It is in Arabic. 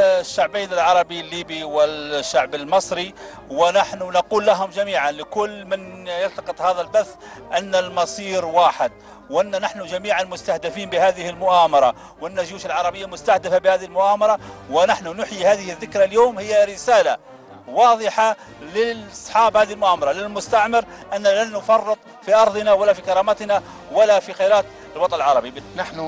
الشعبين العربي الليبي والشعب المصري ونحن نقول لهم جميعا لكل من يلتقط هذا البث أن المصير واحد وأن نحن جميعا مستهدفين بهذه المؤامرة وأن الجيوش العربية مستهدفة بهذه المؤامرة ونحن نحيي هذه الذكرى اليوم هي رسالة واضحة لأصحاب هذه المؤامرة للمستعمر أن لن نفرط في أرضنا ولا في كرامتنا ولا في خيرات الوطن العربي. نحن